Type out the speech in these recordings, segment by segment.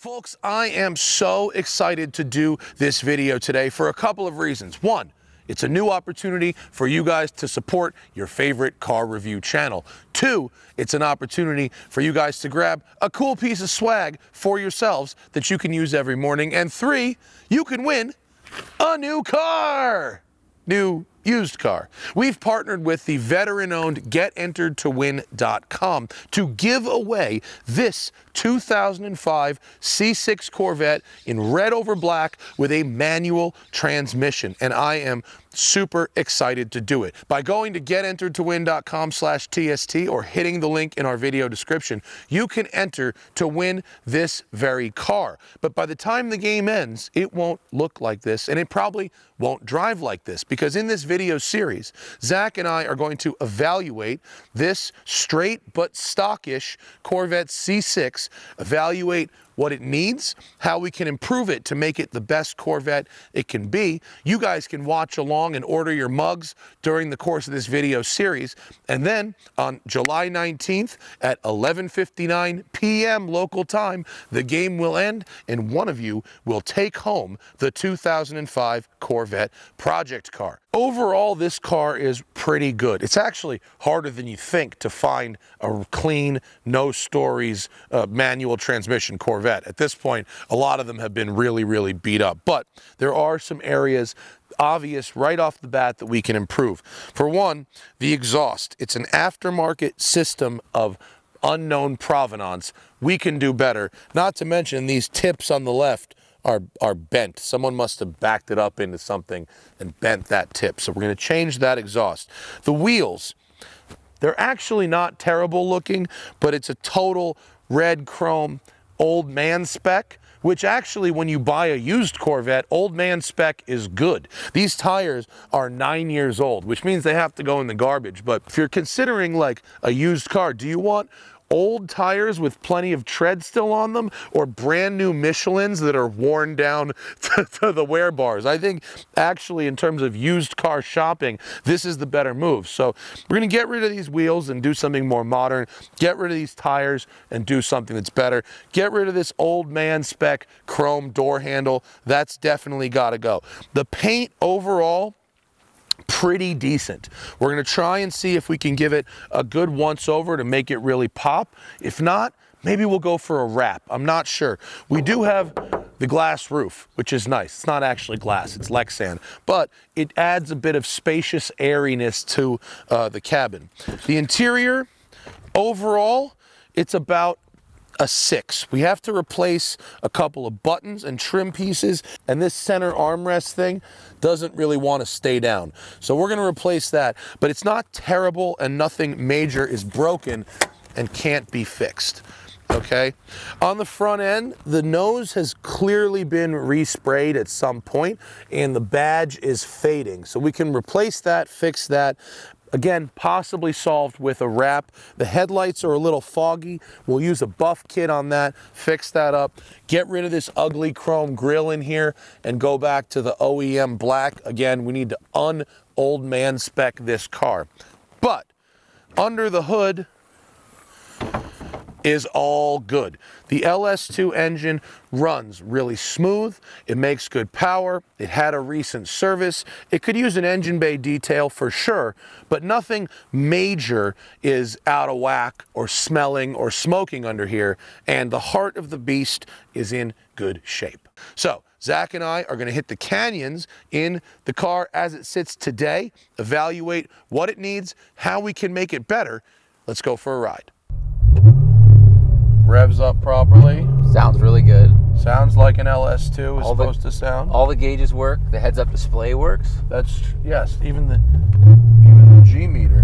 Folks, I am so excited to do this video today for a couple of reasons. One, it's a new opportunity for you guys to support your favorite car review channel. Two, it's an opportunity for you guys to grab a cool piece of swag for yourselves that you can use every morning. And three, you can win a new car. New used car. We've partnered with the veteran-owned GetEnteredToWin.com to give away this 2005 C6 Corvette in red over black with a manual transmission. And I am super excited to do it. By going to getenteredtowin.com slash TST or hitting the link in our video description, you can enter to win this very car. But by the time the game ends, it won't look like this and it probably won't drive like this because in this video series, Zack and I are going to evaluate this straight but stockish Corvette C6, evaluate what it needs, how we can improve it to make it the best Corvette it can be. You guys can watch along and order your mugs during the course of this video series. And then on July 19th at 11.59 p.m. local time, the game will end and one of you will take home the 2005 Corvette project car. Overall, this car is pretty good. It's actually harder than you think to find a clean, no stories uh, manual transmission Corvette. At this point, a lot of them have been really, really beat up. But there are some areas obvious right off the bat that we can improve. For one, the exhaust. It's an aftermarket system of unknown provenance. We can do better. Not to mention these tips on the left are, are bent. Someone must have backed it up into something and bent that tip. So we're going to change that exhaust. The wheels, they're actually not terrible looking, but it's a total red chrome old man spec which actually when you buy a used Corvette, old man spec is good. These tires are nine years old, which means they have to go in the garbage. But if you're considering like a used car, do you want old tires with plenty of tread still on them or brand new Michelins that are worn down to, to, the wear bars. I think actually in terms of used car shopping, this is the better move. So we're gonna get rid of these wheels and do something more modern, get rid of these tires and do something that's better. Get rid of this old man spec chrome door handle. That's definitely gotta go. The paint overall, pretty decent. We're going to try and see if we can give it a good once over to make it really pop. If not, maybe we'll go for a wrap. I'm not sure. We do have the glass roof, which is nice. It's not actually glass, it's Lexan, but it adds a bit of spacious airiness to uh, the cabin. The interior, overall, it's about a six. We have to replace a couple of buttons and trim pieces, and this center armrest thing doesn't really want to stay down. So we're gonna replace that, but it's not terrible and nothing major is broken and can't be fixed okay? On the front end, the nose has clearly been resprayed at some point and the badge is fading. So we can replace that, fix that, Again, possibly solved with a wrap. The headlights are a little foggy. We'll use a buff kit on that, fix that up, get rid of this ugly chrome grill in here and go back to the OEM black. Again, we need to un-old man spec this car. But under the hood, is all good. The LS2 engine runs really smooth, it makes good power, it had a recent service, it could use an engine bay detail for sure, but nothing major is out of whack or smelling or smoking under here, and the heart of the beast is in good shape. So, Zack and I are going to hit the canyons in the car as it sits today, evaluate what it needs, how we can make it better. Let's go for a ride revs up properly. Sounds really good. Sounds like an LS2 is all supposed the, to sound. All the gauges work. The heads-up display works. That's yes. Even the even the G meter.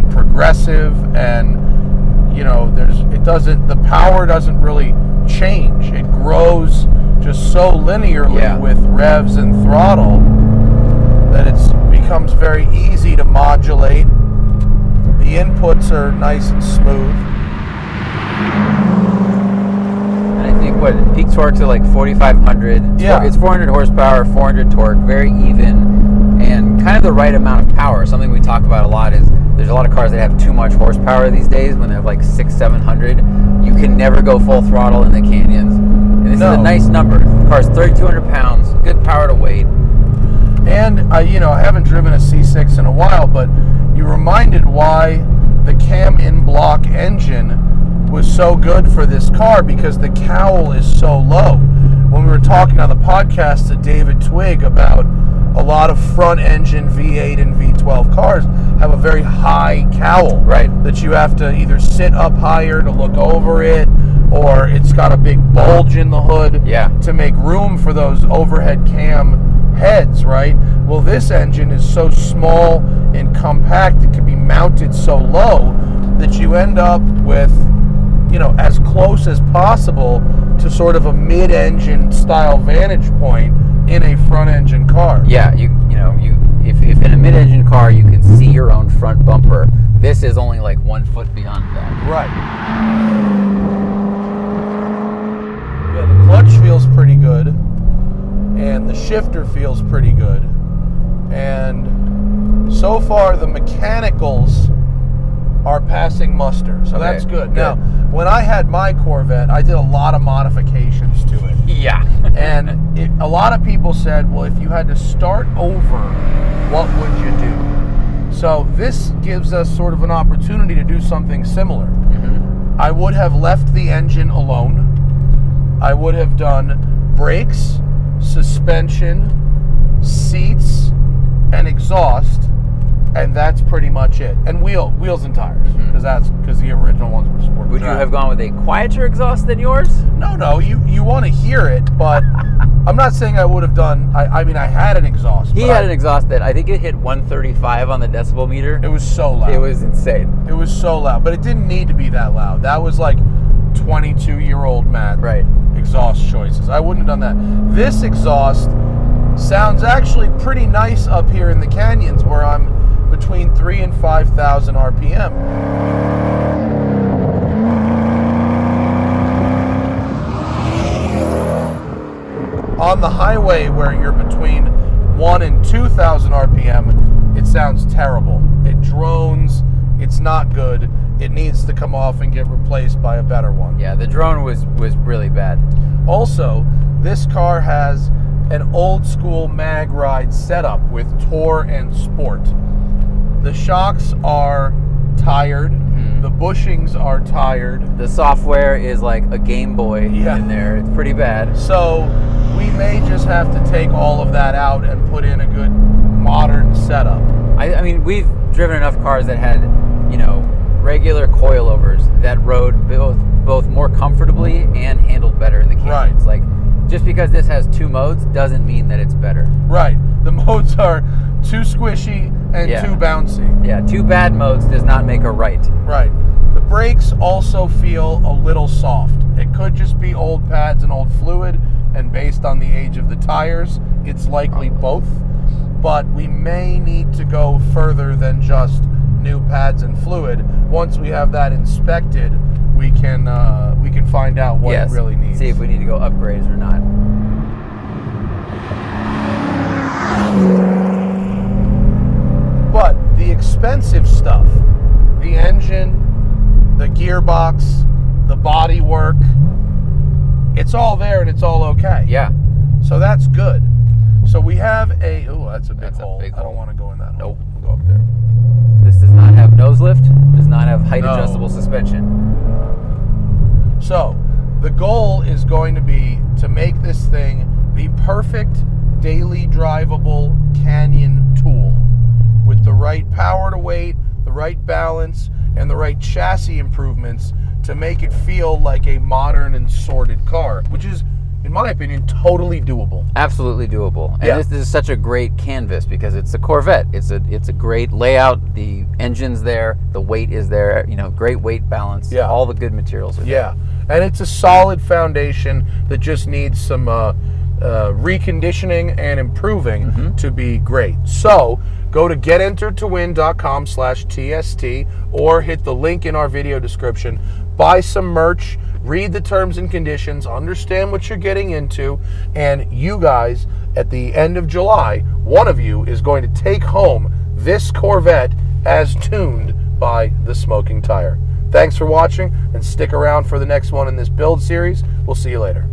The progressive and you know there's very linear and progressive and doesn't the power doesn't really change. It grows just so linearly Yeah. with revs and throttle that it becomes very easy to modulate. The inputs are nice and smooth. And I think what peak torques are like 4,500. Yeah. It's 400 horsepower, 400 torque, very even, and kind of the right amount of power. Something we talk about a lot is there's a lot of cars that have too much horsepower these days when they have like six, 700. You can never go full throttle in the canyons. And this is a nice number. The car's 3,200 pounds, good power to weight. And I, you know, I haven't driven a C6 in a while, but you reminded why the cam in block engine was so good for this car because the cowl is so low. When we were talking on the podcast to David Twig about a lot of front engine V8 and V12 cars have a very high cowl. Right. That you have to either sit up higher to look over it or it's got a big bulge in the hood Yeah. to make room for those overhead cam heads, right? Well, this engine is so small and compact, it can be mounted so low that you end up with, you know, as close as possible to sort of a mid engine style vantage point in a front engine car. Yeah, you you know you in a mid-engine car you can see your own front bumper, this is only like one foot beyond that. Right. Yeah, the clutch feels pretty good, and the shifter feels pretty good, and so far the mechanicals are passing muster, so Okay, that's good. good. Now, when I had my Corvette, I did a lot of modifications to it. Yeah. And it, a lot of people said, well, if you had to start over, what would you do? So this gives us sort of an opportunity to do something similar. Mm-hmm. I would have left the engine alone. I would have done brakes, suspension, seats, and exhaust, and that's pretty much it. And wheel, wheels and tires, mm-hmm. because that's because the original ones were sport. Would you have gone with a quieter exhaust than yours? No, no, you you want to hear it, but I'm not saying I would have done. I, I mean, I had an exhaust. He had I- an exhaust that I think it hit 135 on the decibel meter. It was so loud. It was insane. It was so loud, but it didn't need to be that loud. That was like 22 year old Matt. Right. Exhaust choices. I wouldn't have done that. This exhaust sounds actually pretty nice up here in the canyons, where I'm between three and five thousand RPM. On the highway, where you're between one and two thousand RPM, it sounds terrible. It drones. It's not good. It needs to come off and get replaced by a better one. Yeah, the drone was was really bad. Also, this car has an old school mag ride setup with Tour and Sport. The shocks are tired. Mm-hmm. The bushings are tired. The software is like a Game Boy Yeah. in there. It's pretty bad. So we may just have to take all of that out and put in a good modern setup. I, I mean, we've driven enough cars that had, you know, regular coilovers that rode both both more comfortably and handled better in the canyons. Like, just because this has two modes doesn't mean that it's better. Right. The modes are too squishy and Yeah. too bouncy. Yeah, two bad modes does not make a right. Right. The brakes also feel a little soft. It could just be old pads and old fluid, and based on the age of the tires, it's likely both. But we may need to go further than just new pads and fluid. Once we have that inspected, we can uh, we can find out what yes. it really needs. See if we need to go upgrades or not. But the expensive stuff, the engine, the gearbox, the body work, it's all there and it's all okay. Yeah. So that's good. So we have a oh, that's a big That's a hole. big I don't hole. want to go in that hole. Nope. We'll go up there. This does not have nose lift. Does not have height No. adjustable suspension. So the goal is going to be to make this thing the perfect daily drivable canyon tool with the right power to weight, the right balance, and the right chassis improvements to make it feel like a modern and sorted car, which is in my opinion, totally doable. Absolutely doable. And Yeah. this, this is such a great canvas because it's a Corvette. It's a it's a great layout. The engine's there. The weight is there. You know, great weight balance. Yeah. All the good materials are there. Yeah, and it's a solid foundation that just needs some uh, uh, reconditioning and improving to be great. So go to getenteredtowin.com slash TST or hit the link in our video description. Buy some merch, read the terms and conditions, understand what you're getting into, and you guys, at the end of July, one of you is going to take home this Corvette as tuned by the Smoking Tire. Thanks for watching and stick around for the next one in this build series. We'll see you later.